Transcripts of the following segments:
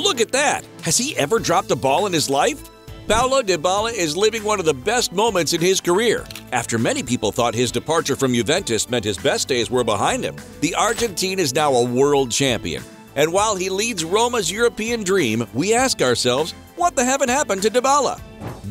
Look at that! Has he ever dropped a ball in his life? Paulo Dybala is living one of the best moments in his career. After many people thought his departure from Juventus meant his best days were behind him, the Argentine is now a world champion. And while he leads Roma's European dream, we ask ourselves, what the heaven happened to Dybala?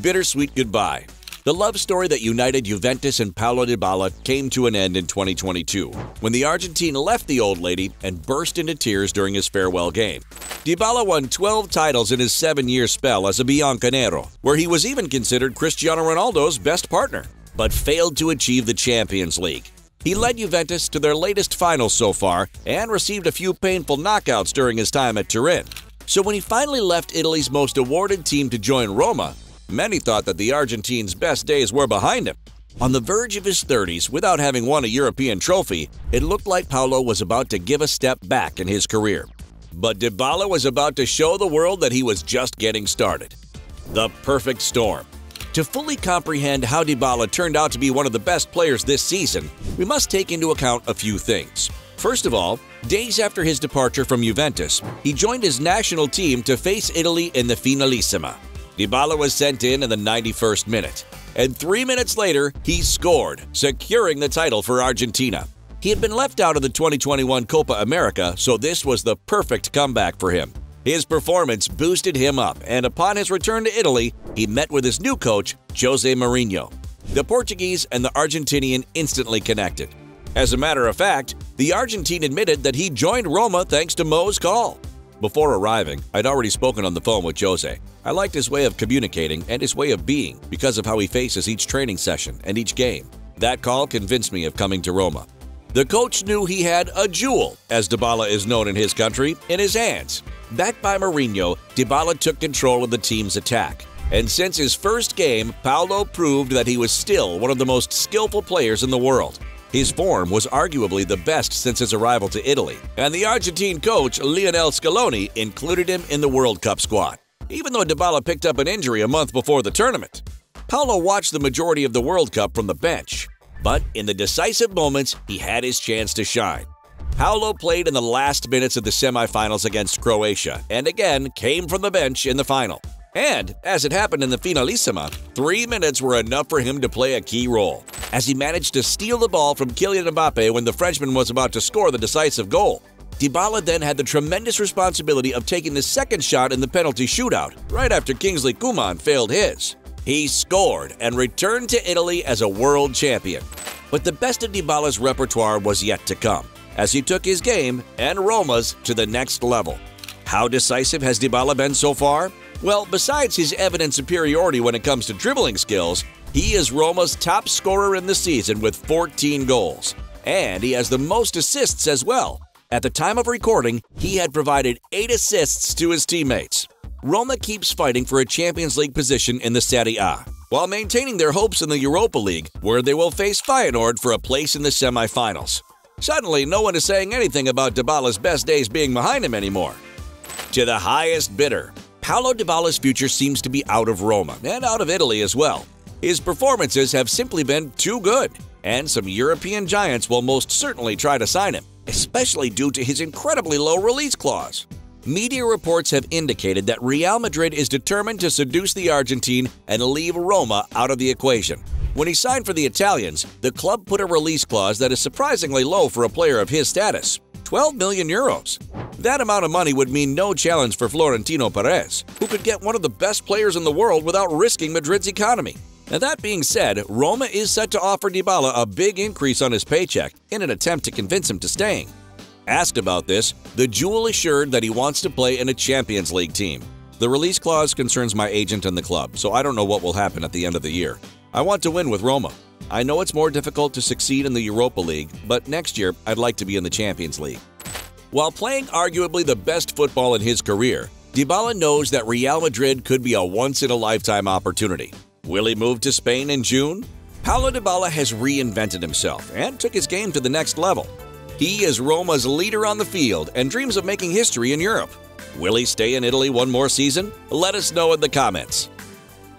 Bittersweet goodbye. The love story that united Juventus and Paulo Dybala came to an end in 2022, when the Argentine left the old lady and burst into tears during his farewell game. Dybala won 12 titles in his seven-year spell as a Bianconero, where he was even considered Cristiano Ronaldo's best partner, but failed to achieve the Champions League. He led Juventus to their latest finals so far and received a few painful knockouts during his time at Turin. So when he finally left Italy's most awarded team to join Roma, many thought that the Argentine's best days were behind him. On the verge of his 30s, without having won a European trophy, it looked like Paulo was about to give a step back in his career. But Dybala was about to show the world that he was just getting started. The perfect storm. To fully comprehend how Dybala turned out to be one of the best players this season, we must take into account a few things. First of all, days after his departure from Juventus, he joined his national team to face Italy in the Finalissima. Dybala was sent in in the 91st minute, and three minutes later, he scored, securing the title for Argentina. He had been left out of the 2021 Copa America, so this was the perfect comeback for him. His performance boosted him up, and upon his return to Italy, he met with his new coach, Jose Mourinho. The Portuguese and the Argentinian instantly connected. As a matter of fact, the Argentine admitted that he joined Roma thanks to Mo's call. Before arriving, I'd already spoken on the phone with Jose. I liked his way of communicating and his way of being because of how he faces each training session and each game. That call convinced me of coming to Roma. The coach knew he had a jewel, as Dybala is known in his country, in his hands. Backed by Mourinho, Dybala took control of the team's attack. And since his first game, Paulo proved that he was still one of the most skillful players in the world. His form was arguably the best since his arrival to Italy, and the Argentine coach Lionel Scaloni included him in the World Cup squad, even though Dybala picked up an injury a month before the tournament. Paulo watched the majority of the World Cup from the bench, but in the decisive moments, he had his chance to shine. Paulo played in the last minutes of the semifinals against Croatia and again came from the bench in the final. And, as it happened in the Finalissima, three minutes were enough for him to play a key role, as he managed to steal the ball from Kylian Mbappe when the Frenchman was about to score the decisive goal. Dybala then had the tremendous responsibility of taking the second shot in the penalty shootout, right after Kingsley Coman failed his. He scored and returned to Italy as a world champion. But the best of Dybala's repertoire was yet to come, as he took his game and Roma's to the next level. How decisive has Dybala been so far? Well, besides his evident superiority when it comes to dribbling skills, he is Roma's top scorer in the season with 14 goals. And he has the most assists as well. At the time of recording, he had provided 8 assists to his teammates. Roma keeps fighting for a Champions League position in the Serie A, while maintaining their hopes in the Europa League, where they will face Feyenoord for a place in the semifinals. Suddenly, no one is saying anything about Dybala's best days being behind him anymore. To the highest bidder, Paulo Dybala's future seems to be out of Roma and out of Italy as well. His performances have simply been too good, and some European giants will most certainly try to sign him, especially due to his incredibly low release clause. Media reports have indicated that Real Madrid is determined to seduce the Argentine and leave Roma out of the equation. When he signed for the Italians, the club put a release clause that is surprisingly low for a player of his status 12 million euros. That amount of money would mean no challenge for Florentino Perez, who could get one of the best players in the world without risking Madrid's economy. Now, that being said, Roma is set to offer Dybala a big increase on his paycheck in an attempt to convince him to staying. Asked about this, the Jewel assured that he wants to play in a Champions League team. The release clause concerns my agent and the club, so I don't know what will happen at the end of the year. I want to win with Roma. I know it's more difficult to succeed in the Europa League, but next year I'd like to be in the Champions League. While playing arguably the best football in his career, Dybala knows that Real Madrid could be a once-in-a-lifetime opportunity. Will he move to Spain in June? Paulo Dybala has reinvented himself and took his game to the next level. He is Roma's leader on the field and dreams of making history in Europe. Will he stay in Italy one more season? Let us know in the comments.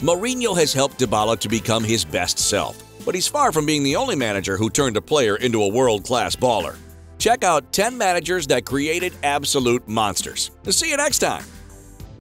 Mourinho has helped Dybala to become his best self but he's far from being the only manager who turned a player into a world-class baller. Check out 10 managers that created absolute monsters. See you next time.